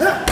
Yeah.